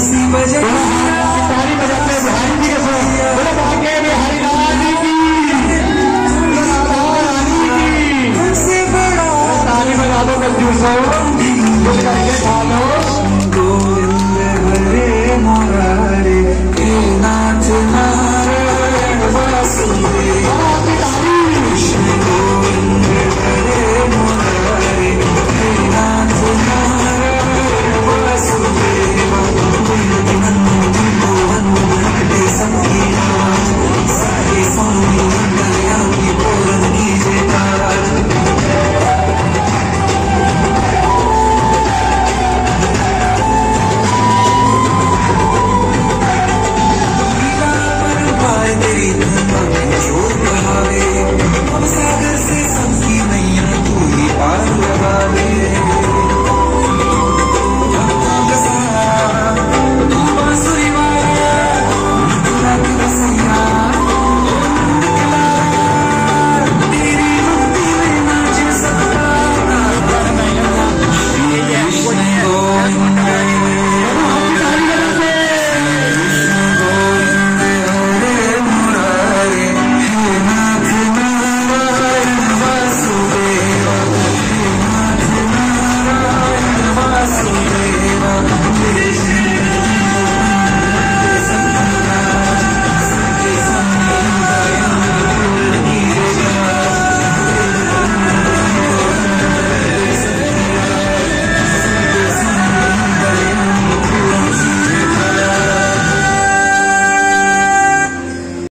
see my